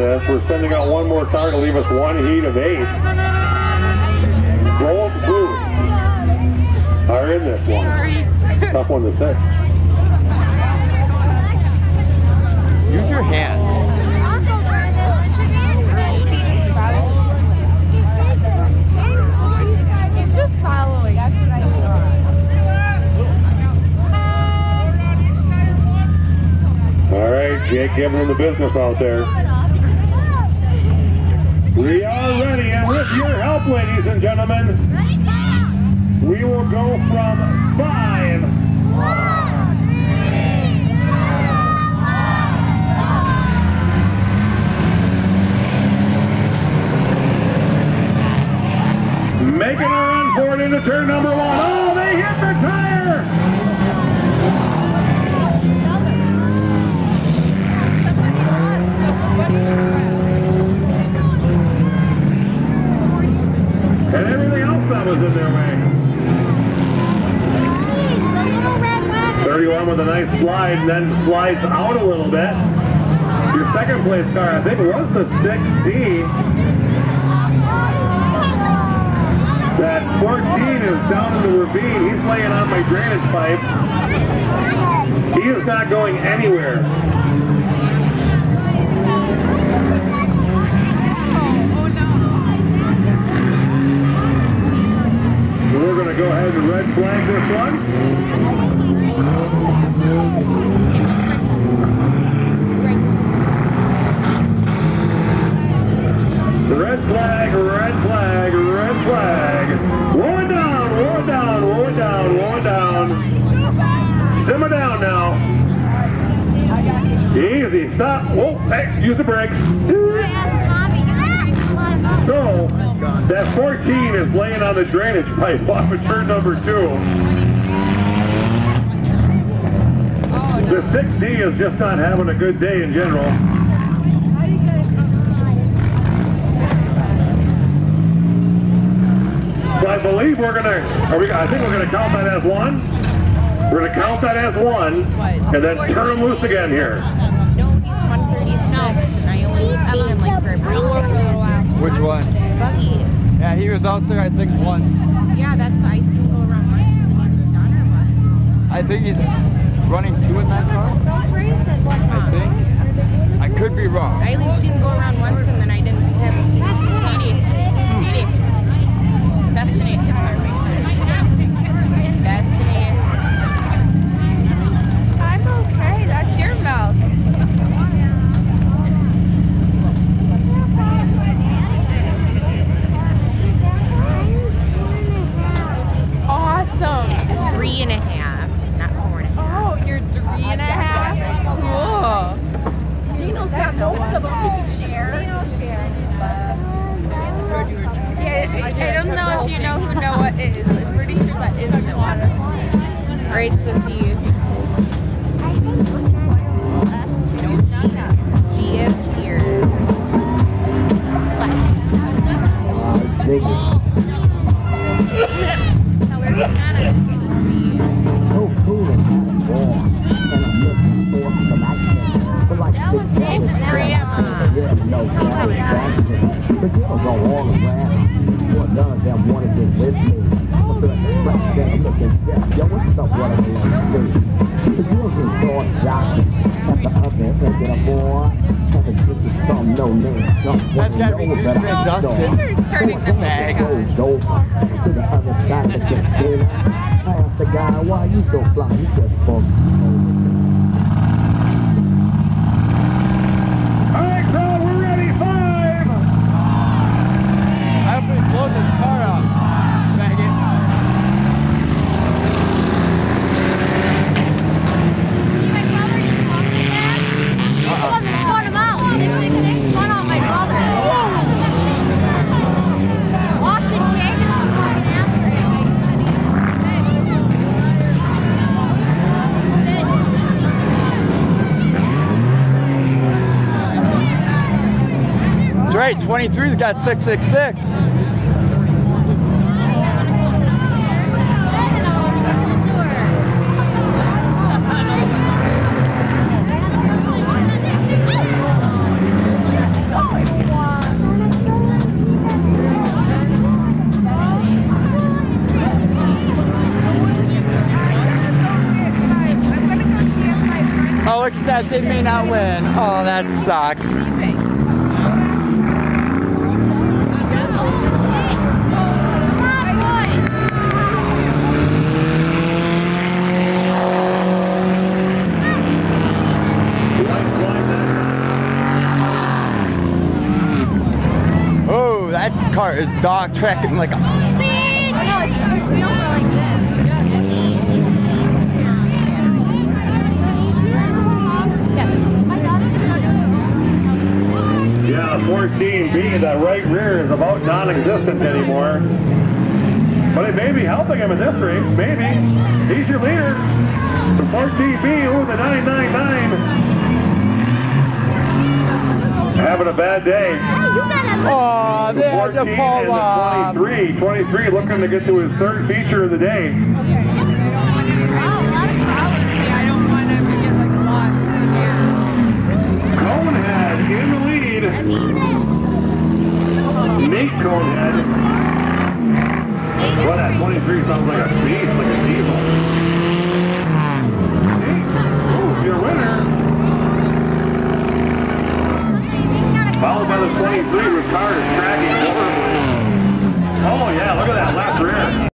after this, we're sending out one more car to leave us one heat of eight. Gold Booth are in this one. Tough one to say. Use your hands. He's just following. That's what I All right, Jake giving them the business out there. We are ready, and help, ladies and gentlemen, we will go from five. Making a run for it into turn number one. Oh, they hit the tire! And everything else that was in their way. 31 with a nice slide, and then slides out a little bit. Your second place car, I think, was the 6D. That 14 is down in the ravine. He's laying on my drainage pipe. He is not going anywhere. We're going to go ahead and red flag this one. Red flag, red flag, red flag. Down, down, down, down. Simmer down now. Easy, stop. Hey, use the brakes. So, that 14 is laying on the drainage pipe off of turn number two. The 6D is just not having a good day in general. So I believe we're gonna, are we, I think we're gonna count that as one. We're gonna count that as one, and then turn them loose again here. No, he's 136, and I only seen him like for a brief Which one? Buggy. Yeah, he was out there, I think, once. Yeah, that's I seen him go around once, and then he was done or what? I think he's running two in that car. I think. I could be wrong. I only seen him go around once, and then I didn't have him see him. Didi. Didi. Destiny. Destiny. I'm okay. That's your mouth. Awesome. Three and a half, not four and a half. Oh, you're three and a half? Cool. Dino's got most of them he can share. Yeah, I don't know if you know who Noah is. I'm pretty sure that is Noah. Alright, so see you. What I'm going to see? The girls is all shocking. At the other end of the boy. Have a drink of some no name. Don't That's gotta be know Goose that Dustin. star. Who's turning the Bag. Goes over to the other side of the dinner. I asked the guy, why you so fly? He said, fuck. All right, crowd, we're ready. Five. I hope he blows his right, 23's got 666. Oh, look at that. They may not win. Oh, that sucks. His wheels are like this. Yeah, 14B, that right rear is about non-existent anymore. But it may be helping him in this race, maybe. He's your leader. The 14B, ooh, the 999. Having a bad day. Oh, The they had 14 to pull and off. 23. 23 looking to get to his third feature of the day. Oh,